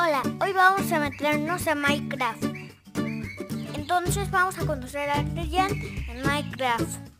Hola, hoy vamos a meternos a Minecraft. Entonces vamos a conocer a Adrian en Minecraft.